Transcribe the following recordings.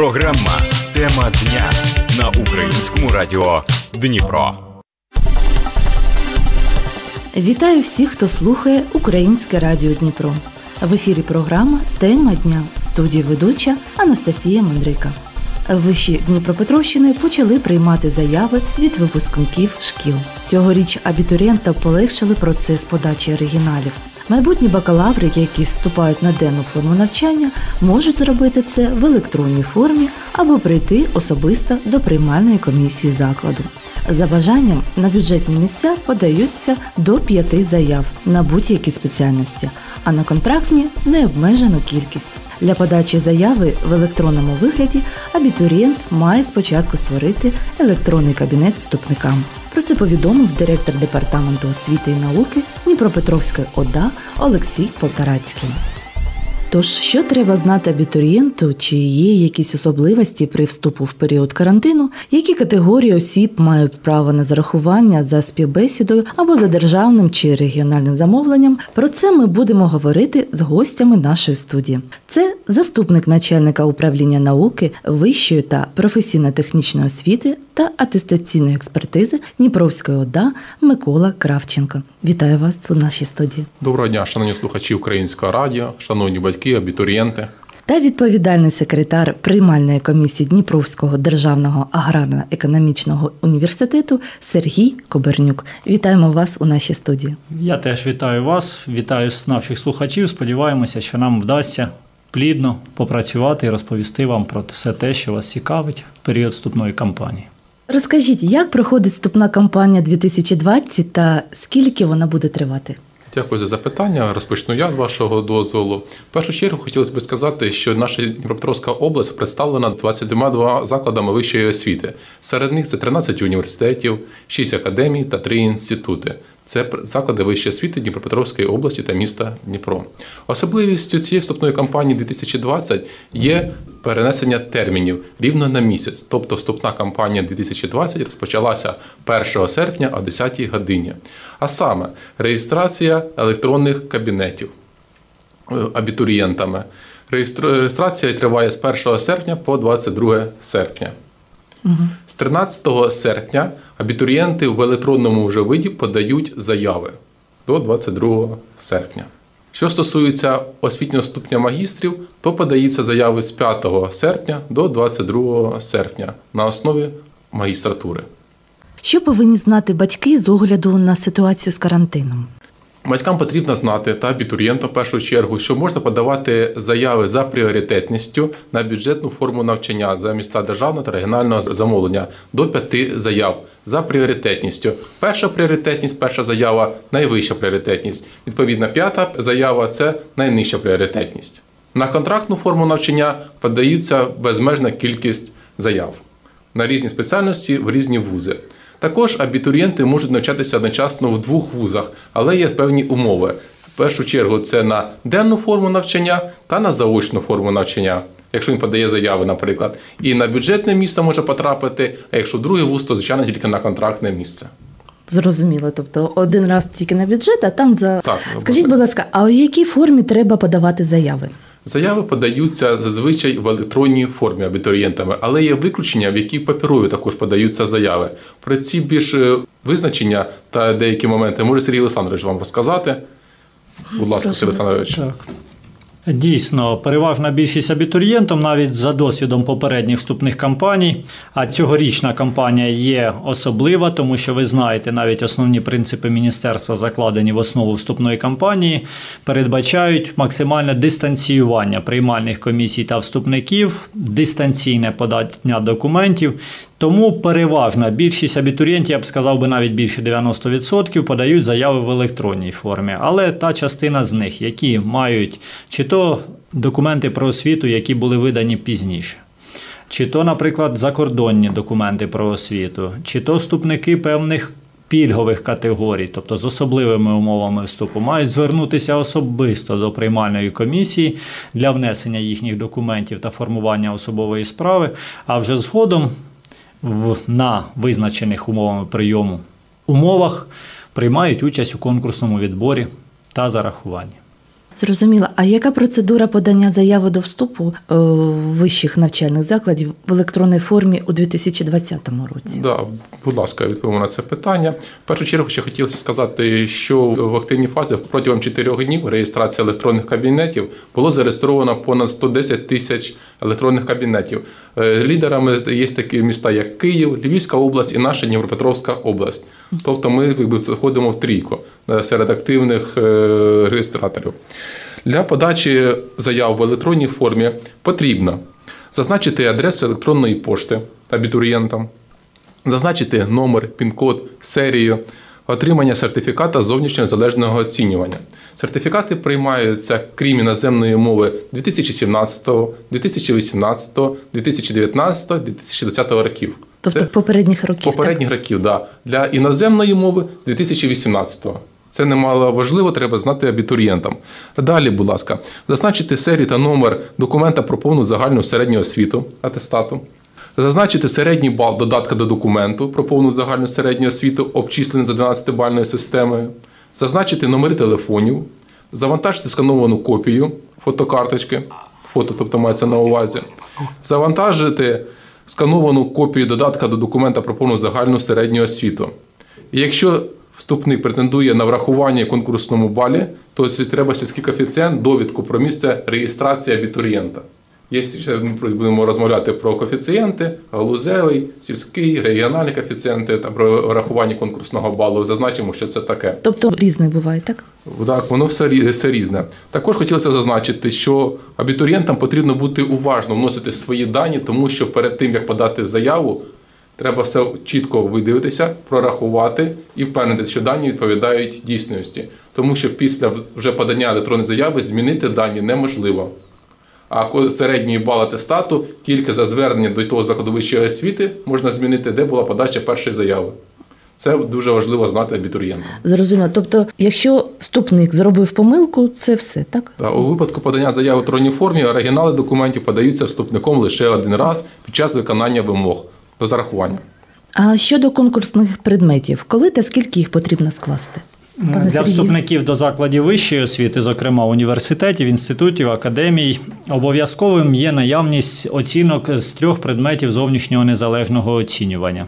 Програма Тема дня на українському радіо Дніпро. Вітаю всіх, хто слухає Українське Радіо Дніпро. В ефірі програма Тема дня студії ведуча Анастасія Мандрика. Виші Дніпропетровщини почали приймати заяви від випускників шкіл. Цьогоріч абітурієнтам полегшили процес подачі оригіналів. Майбутні бакалаври, які вступають на денну форму навчання, можуть зробити це в електронній формі або прийти особисто до приймальної комісії закладу. За бажанням на бюджетні місця подаються до п'яти заяв на будь-які спеціальності, а на контрактні необмежену кількість. Для подачі заяви в електронному вигляді абітурієнт має спочатку створити електронний кабінет вступникам. Про це повідомив директор департаменту освіти і науки Дніпропетровської ОДА Олексій Полтарацький. Тож, що треба знати абітурієнту, чи є якісь особливості при вступу в період карантину, які категорії осіб мають право на зарахування за співбесідою або за державним чи регіональним замовленням, про це ми будемо говорити з гостями нашої студії. Це заступник начальника управління науки, вищої та професійно-технічної освіти та атестаційної експертизи Дніпровської ОДА Микола Кравченко. Вітаю вас у нашій студії. Доброго дня, шановні слухачі Українського радіо, шановні батьки, абітурієнти. Та відповідальний секретар приймальної комісії Дніпровського державного аграрно-економічного університету Сергій Кобернюк. Вітаємо вас у нашій студії. Я теж вітаю вас, вітаю наших слухачів. Сподіваємося, що нам вдасться плідно попрацювати і розповісти вам про все те, що вас цікавить в період вступної кампанії. Розкажіть, як проходить вступна кампанія 2020 та скільки вона буде тривати? Дякую за запитання. Розпочну я з вашого дозволу. В першу чергу хотілося б сказати, що наша Дніпропетровська область представлена 22 закладами вищої освіти. Серед них це 13 університетів, 6 академій та 3 інститути. Це заклади вищої освіти Дніпропетровської області та міста Дніпро. Особливістю цієї вступної кампанії 2020 є перенесення термінів рівно на місяць. Тобто вступна кампанія 2020 розпочалася 1 серпня о 10 годині. А саме реєстрація електронних кабінетів е, абітурієнтами. Реєстрація триває з 1 серпня по 22 серпня. З 13 серпня абітурієнти в електронному вже виді подають заяви до 22 серпня. Що стосується освітнього ступня магістрів, то подаються заяви з 5 серпня до 22 серпня на основі магістратури. Що повинні знати батьки з огляду на ситуацію з карантином? Батькам потрібно знати та абітурієнтам в першу чергу, що можна подавати заяви за пріоритетністю на бюджетну форму навчання за міста державного та регіонального замовлення до п'яти заяв за пріоритетністю. Перша пріоритетність, перша заява найвища пріоритетність. Відповідна п'ята заява це найнижча пріоритетність. На контрактну форму навчання подаються безмежна кількість заяв на різні спеціальності в різні вузи. Також абітурієнти можуть навчатися одночасно в двох вузах, але є певні умови. В першу чергу це на денну форму навчання та на заочну форму навчання. Якщо він подає заяви, наприклад, і на бюджетне місце може потрапити, а якщо другий вуз, то звичайно тільки на контрактне місце. Зрозуміло, тобто один раз тільки на бюджет, а там за Так, скажіть, будь ласка, а у якій формі треба подавати заяви? Заяви подаються зазвичай в електронній формі абітурієнтами, але є виключення, в які паперові також подаються заяви. Про ці більш е, визначення та деякі моменти може Сергій Олександрович вам розказати. Будь ласка, Сергій Олександрович. Так. Дійсно, переважна більшість абітурієнтам навіть за досвідом попередніх вступних кампаній. А цьогорічна кампанія є особлива, тому що ви знаєте, навіть основні принципи міністерства закладені в основу вступної кампанії, передбачають максимальне дистанціювання приймальних комісій та вступників, дистанційне подання документів. Тому переважна більшість абітурієнтів, я б сказав би навіть більше 90%, подають заяви в електронній формі. Але та частина з них, які мають чи то документи про освіту, які були видані пізніше. Чи то, наприклад, закордонні документи про освіту, чи то вступники певних пільгових категорій, тобто з особливими умовами вступу, мають звернутися особисто до приймальної комісії для внесення їхніх документів та формування особової справи, а вже згодом в, на визначених умовами прийому умовах приймають участь у конкурсному відборі та зарахуванні. Зрозуміло. А яка процедура подання заяви до вступу е, вищих навчальних закладів в електронній формі у 2020 році? Да, будь ласка, відповімо на це питання. В першу чергу ще хотілося сказати, що в активній фазі протягом 4 днів реєстрації електронних кабінетів було зареєстровано понад 110 тисяч електронних кабінетів. Е, Лідерами є такі міста, як Київ, Львівська область і наша Дніпропетровська область. Тобто ми якби, входимо в трійку е, серед активних е, реєстраторів. Для подачі заяв в електронній формі потрібно зазначити адресу електронної пошти абітурієнтам, зазначити номер, пін-код, серію, отримання сертифіката зовнішнього залежного оцінювання. Сертифікати приймаються, крім іноземної мови 2017, 2018, 2019, 2020 років. Тобто Це попередніх років. так? попередніх років, да. Для іноземної мови 2018-го. Це немало важливо, треба знати абітурієнтам. Далі, будь ласка, зазначити серію та номер документа про повну загальну середню освіту атестату. Зазначити середній бал додатка до документу про повну загальну середню освіту, обчислений за 12-бальною системою. Зазначити номери телефонів, завантажити скановану копію фотокарточки, фото, тобто мається на увазі, завантажити скановану копію додатка до документа про повну загальну середню освіту. І якщо вступник претендує на врахування конкурсному балі, то треба сільський коефіцієнт, довідку про місце реєстрації абітурієнта. Є будемо розмовляти про коефіцієнти, галузевий, сільський, регіональні коефіцієнти та про рахування конкурсного балу. Зазначимо, що це таке. Тобто різне буває, так? Так, воно все, все різне. Також хотілося зазначити, що абітурієнтам потрібно бути уважно вносити свої дані, тому що перед тим як подати заяву, треба все чітко видивитися, прорахувати і впевнитися, що дані відповідають дійсності. Тому що після вже подання електронної заяви змінити дані неможливо. А середній бал атестату тільки за звернення до того закладу вищої освіти можна змінити, де була подача першої заяви. Це дуже важливо знати абітурієнтам. Зрозуміло. Тобто, якщо вступник зробив помилку, це все, так? Та, у випадку подання заяви в електронній формі оригінали документів подаються вступником лише один раз під час виконання вимог до зарахування. А щодо конкурсних предметів, коли та скільки їх потрібно скласти? Пане Для вступників до закладів вищої освіти, зокрема університетів, інститутів, академій, обов'язковим є наявність оцінок з трьох предметів зовнішнього незалежного оцінювання.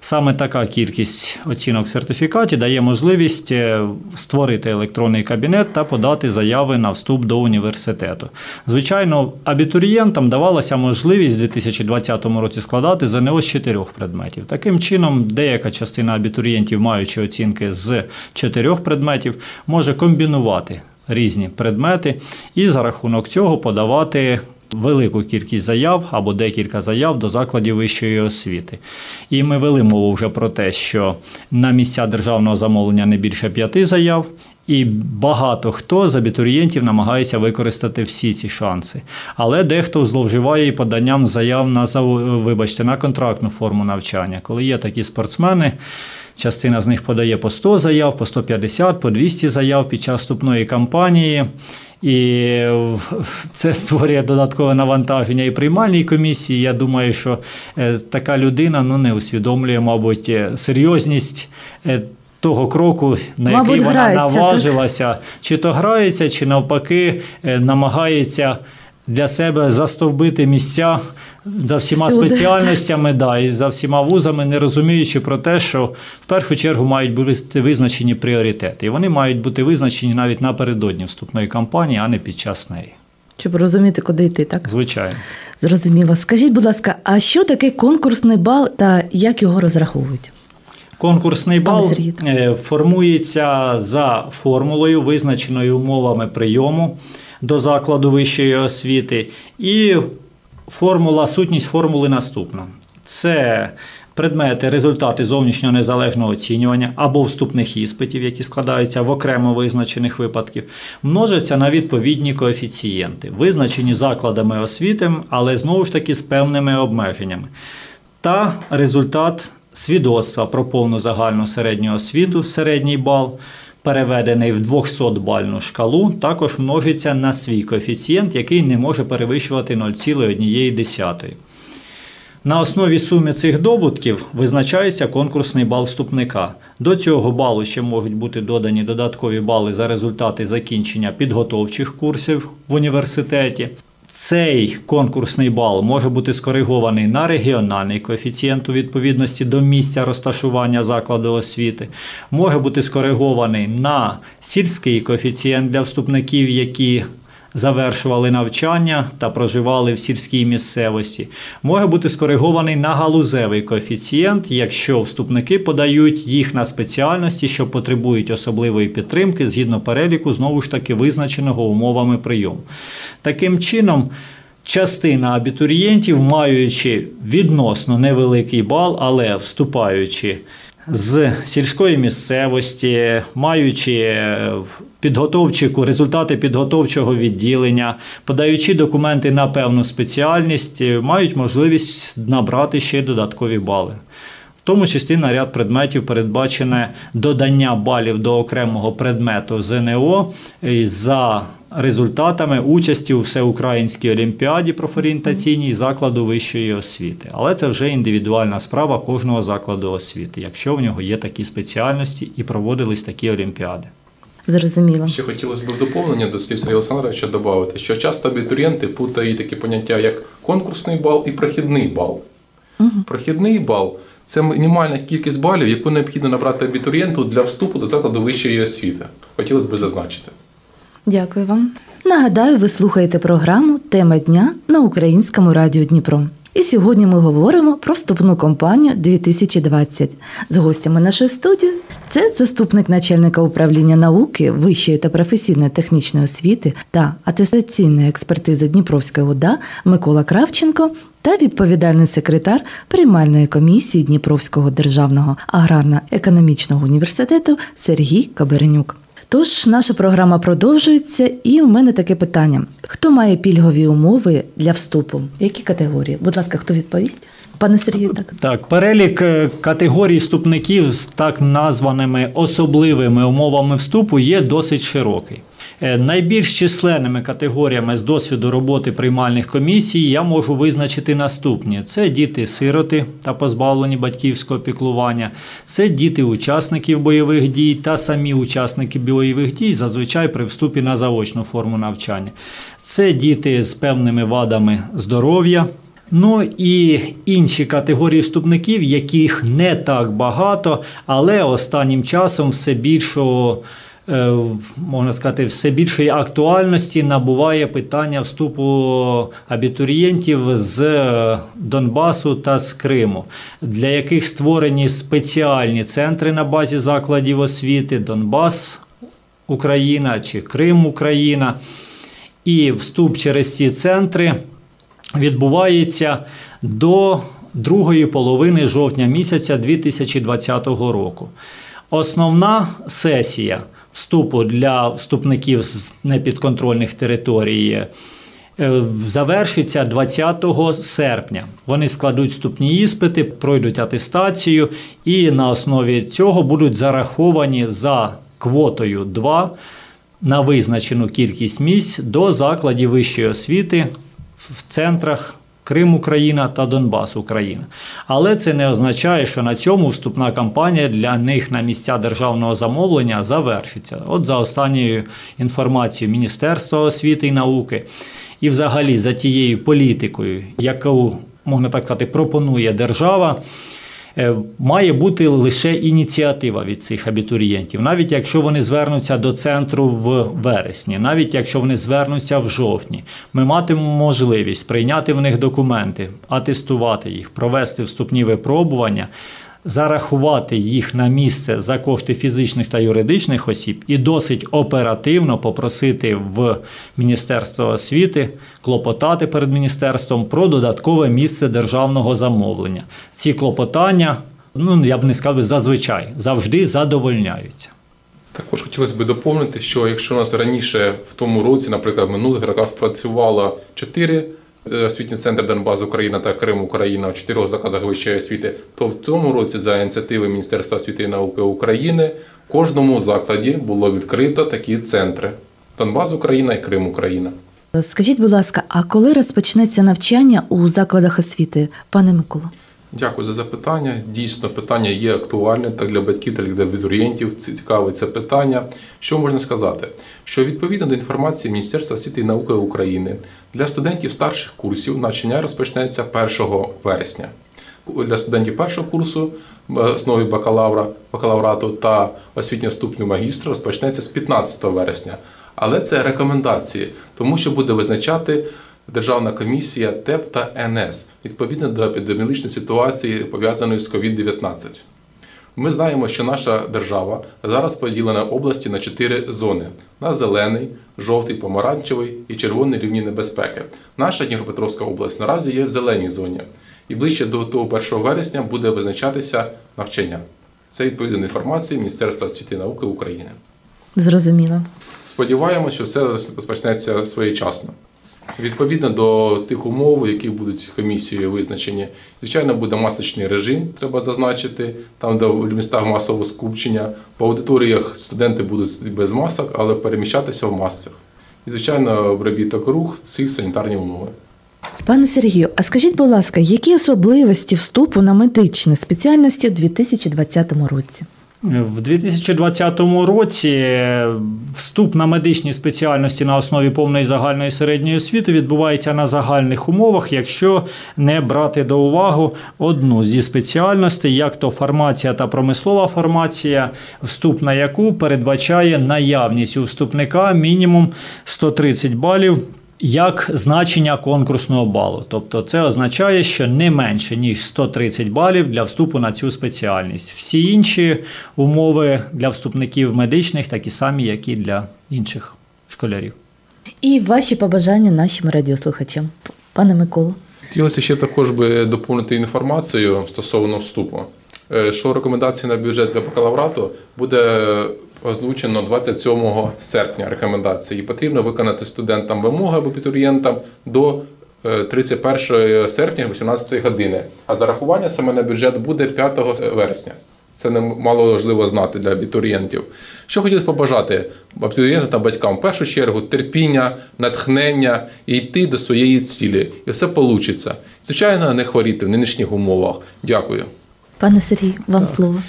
Саме така кількість оцінок в сертифікаті дає можливість е, створити електронний кабінет та подати заяви на вступ до університету. Звичайно, абітурієнтам давалася можливість у 2020 році складати ЗНО з чотирьох предметів. Таким чином, деяка частина абітурієнтів, маючи оцінки з чотирьох предметів, може комбінувати різні предмети і за рахунок цього подавати велику кількість заяв або декілька заяв до закладів вищої освіти. І ми вели мову вже про те, що на місця державного замовлення не більше п'яти заяв. І багато хто з абітурієнтів намагається використати всі ці шанси. Але дехто зловживає і поданням заяв на вибачте, на контрактну форму навчання. Коли є такі спортсмени, частина з них подає по 100 заяв, по 150, по 200 заяв під час вступної кампанії. І це створює додаткове навантаження і приймальній комісії. Я думаю, що е, така людина ну, не усвідомлює, мабуть, е, серйозність. е, Того кроку, на Мабуть, який вона грається, так? наважилася, чи то грається, чи навпаки намагається для себе застовбити місця за всіма Всюди. спеціальностями, да, і за всіма вузами, не розуміючи про те, що в першу чергу мають бути визначені пріоритети. І вони мають бути визначені навіть напередодні вступної кампанії, а не під час неї. Щоб розуміти, куди йти, так? Звичайно. Зрозуміло. Скажіть, будь ласка, а що таке конкурсний бал та як його розраховують? Конкурсний бал е, формується за формулою, визначеною умовами прийому до закладу вищої освіти. І формула, сутність формули наступна: це предмети, результати зовнішнього незалежного оцінювання або вступних іспитів, які складаються в окремо визначених випадків, множаться на відповідні коефіцієнти, визначені закладами освіти, але знову ж таки з певними обмеженнями. Та результат свідоцтва про повну загальну середню освіту, середній бал, переведений в 200-бальну шкалу, також множиться на свій коефіцієнт, який не може перевищувати 0,1. На основі суми цих добутків визначається конкурсний бал вступника. До цього балу ще можуть бути додані додаткові бали за результати закінчення підготовчих курсів в університеті. Цей конкурсний бал може бути скоригований на регіональний коефіцієнт у відповідності до місця розташування закладу освіти, може бути скоригований на сільський коефіцієнт для вступників, які завершували навчання та проживали в сільській місцевості, може бути скоригований на галузевий коефіцієнт, якщо вступники подають їх на спеціальності, що потребують особливої підтримки згідно переліку, знову ж таки визначеного умовами прийому. Таким чином. Частина абітурієнтів, маючи відносно невеликий бал, але вступаючи з сільської місцевості, маючи е, підготовчі результати підготовчого відділення, подаючи документи на певну спеціальність, е, мають можливість набрати ще додаткові бали. В тому числі на ряд предметів передбачене додання балів до окремого предмету ЗНО е, за результатами участі у всеукраїнській олімпіаді профорієнтаційній закладу вищої освіти. Але це вже індивідуальна справа кожного закладу освіти, якщо в нього є такі спеціальності і проводились такі олімпіади. Зрозуміло. Ще хотілося б в доповнення до слів Сергія Олександровича додати, що часто абітурієнти путають такі поняття, як конкурсний бал і прохідний бал. Прохідний бал це мінімальна кількість балів, яку необхідно набрати абітурієнту для вступу до закладу вищої освіти. Хотілося б зазначити. Дякую вам. Нагадаю, ви слухаєте програму Тема дня на українському радіо Дніпро. І сьогодні ми говоримо про вступну кампанію 2020. З гостями нашої студії це заступник начальника управління науки, вищої та професійної технічної освіти та атестаційної експертизи Дніпровської ОДА Микола Кравченко та відповідальний секретар приймальної комісії Дніпровського державного аграрно-економічного університету Сергій Каберенюк. Тож наша програма продовжується, і у мене таке питання: хто має пільгові умови для вступу? Які категорії? Будь ласка, хто відповість? Пане Сергію, так. Так, перелік е, категорій вступників з так названими особливими умовами вступу є досить широкий. Е, Найбільш численними категоріями з досвіду роботи приймальних комісій я можу визначити наступні: це діти-сироти та позбавлені батьківського піклування, це діти учасників бойових дій та самі учасники бойових дій зазвичай при вступі на заочну форму навчання. Це діти з певними вадами здоров'я. Ну і інші категорії вступників, яких не так багато, але останнім часом все більшого. Е, Можна сказати, все більшої актуальності набуває питання вступу абітурієнтів з Донбасу та з Криму, для яких створені спеціальні центри на базі закладів освіти Донбас, Україна чи Крим Україна. І вступ через ці центри відбувається до другої половини жовтня місяця 2020 року. Основна сесія вступу для вступників з непідконтрольних територій е, завершиться 20 серпня. Вони складуть вступні іспити, пройдуть атестацію і на основі цього будуть зараховані за квотою 2 на визначену кількість місць до закладів вищої освіти в центрах Крим Україна та Донбас Україна. Але це не означає, що на цьому вступна кампанія для них на місця державного замовлення завершиться. От за останньою інформацією Міністерства освіти і науки, і взагалі за тією політикою, яку можна так сказати, пропонує держава. Е, Має бути лише ініціатива від цих абітурієнтів, навіть якщо вони звернуться до центру в вересні, навіть якщо вони звернуться в жовтні, ми матимемо можливість прийняти в них документи, атестувати їх, провести вступні випробування, зарахувати їх на місце за кошти фізичних та юридичних осіб і досить оперативно попросити в Міністерство освіти клопотати перед міністерством про додаткове місце державного замовлення. Ці клопотання, ну я б не сказав, зазвичай завжди задовольняються. Також хотілося б доповнити, що якщо у нас раніше в тому році, наприклад, в минулих роках працювало 4 Е, освітній центр Донбас Україна та Крим Україна в чотирьох закладах вищої освіти, то в цьому році за ініціативи Міністерства освіти і науки України в кожному закладі було відкрито такі центри Донбас Україна і Крим Україна. Скажіть, будь ласка, а коли розпочнеться навчання у закладах освіти, пане Микола? Дякую за запитання. Дійсно, питання є актуальним так для батьків, так і для абітурієнтів. Цікаве це питання. Що можна сказати? Що відповідно до інформації Міністерства освіти і науки України для студентів старших курсів навчання розпочнеться 1 вересня. Для студентів першого курсу основи бакалавра, бакалаврату та освітнього ступню магістра розпочнеться з 15 вересня. Але це рекомендації, тому що буде визначати Державна комісія ТЕП та НС відповідно до епідеміологічної ситуації, пов'язаної з COVID-19. Ми знаємо, що наша держава зараз поділена області на чотири зони: на зелений, жовтий, помаранчевий і червоний рівні небезпеки. Наша Дніпропетровська область наразі є в зеленій зоні, і ближче до того 1 вересня буде визначатися навчання. Це відповідна інформація Міністерства освіти і науки України. Зрозуміло. Сподіваємося, що все розпочнеться своєчасно. Відповідно до тих умов, які будуть комісією визначені, звичайно, буде масочний режим, треба зазначити, там, де в містах масового скупчення. По аудиторіях студенти будуть без масок, але переміщатися в масцях. І, звичайно, обробіток рух цих санітарні умови. Пане Сергію, а скажіть, будь ласка, які особливості вступу на медичні спеціальності у 2020 році? В 2020 році вступ на медичні спеціальності на основі повної загальної середньої освіти відбувається на загальних умовах, якщо не брати до уваги одну зі спеціальностей, як то фармація та промислова фармація, вступ на яку передбачає наявність у вступника мінімум 130 балів як значення конкурсного балу. Тобто це означає, що не менше, ніж 130 балів для вступу на цю спеціальність. Всі інші умови для вступників медичних такі самі, як і для інших школярів. І ваші побажання нашим радіослухачам, пане Миколо. Хотілося ще також би доповнити інформацію стосовно вступу. Е, що рекомендації на бюджет для бакалаврату буде озвучено 27 серпня рекомендації. Потрібно виконати студентам вимоги абітурієнтам до 31 серпня 18 години. А зарахування саме на бюджет буде 5 вересня. Це не мало важливо знати для абітурієнтів. Що хотілося побажати абітурієнтам та батькам в першу чергу терпіння, натхнення і йти до своєї цілі. І все вийде. Звичайно, не хворіти в нинішніх умовах. Дякую. Пане Сергій, вам слово.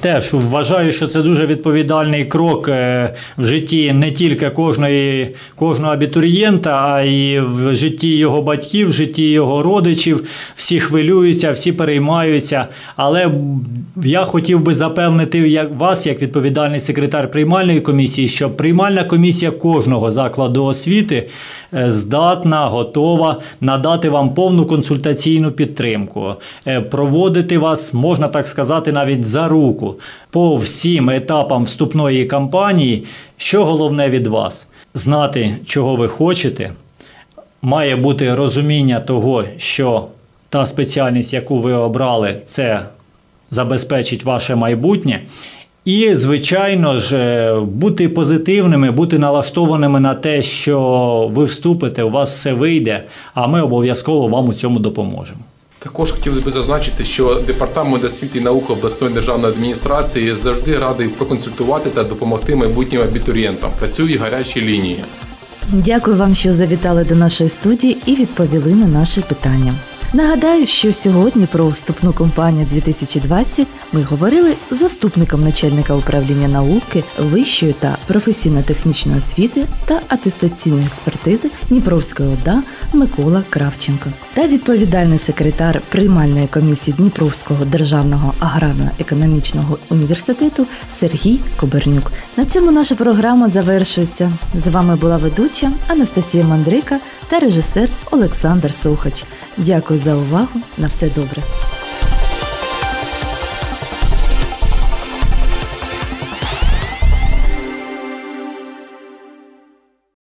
Теж вважаю, що це дуже відповідальний крок е, в житті не тільки кожної, кожного абітурієнта, а й в житті його батьків, в житті його родичів. Всі хвилюються, всі переймаються. Але я хотів би запевнити вас, як відповідальний секретар приймальної комісії, що приймальна комісія кожного закладу освіти е, здатна, готова надати вам повну консультаційну підтримку, е, проводити вас, можна так сказати, навіть за руку руку по всім етапам вступної кампанії, що головне від вас знати, чого ви хочете. Має бути розуміння того, що та спеціальність, яку ви обрали, це забезпечить ваше майбутнє. І, звичайно ж, бути позитивними, бути налаштованими на те, що ви вступите, у вас все вийде, а ми обов'язково вам у цьому допоможемо. Також хотів би зазначити, що департамент освіти і науки обласної державної адміністрації завжди радий проконсультувати та допомогти майбутнім абітурієнтам. Працює гарячі лінії. Дякую вам, що завітали до нашої студії і відповіли на наші питання. Нагадаю, що сьогодні про вступну кампанію 2020 ми говорили з заступником начальника управління науки, вищої та професійно-технічної освіти та атестаційної експертизи Дніпровської ОДА Микола Кравченко та відповідальний секретар приймальної комісії Дніпровського державного аграрно-економічного університету Сергій Кобернюк. На цьому наша програма завершується. З вами була ведуча Анастасія Мандрика та режисер Олександр Сухач. Дякую за увагу. На все добре.